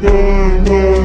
No, no.